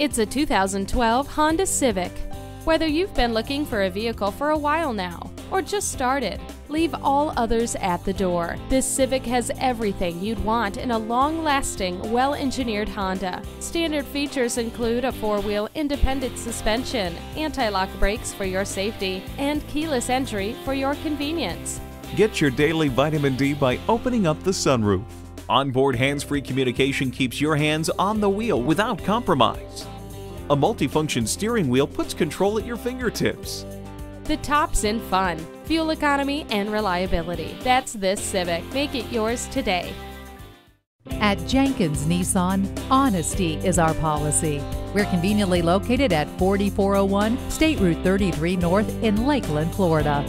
It's a 2012 Honda Civic. Whether you've been looking for a vehicle for a while now or just started, leave all others at the door. This Civic has everything you'd want in a long lasting, well engineered Honda. Standard features include a four wheel independent suspension, anti lock brakes for your safety, and keyless entry for your convenience. Get your daily vitamin D by opening up the sunroof. Onboard hands-free communication keeps your hands on the wheel without compromise. A multifunction steering wheel puts control at your fingertips. The top's in fun, fuel economy, and reliability. That's this Civic. Make it yours today. At Jenkins Nissan, honesty is our policy. We're conveniently located at 4401 State Route 33 North in Lakeland, Florida.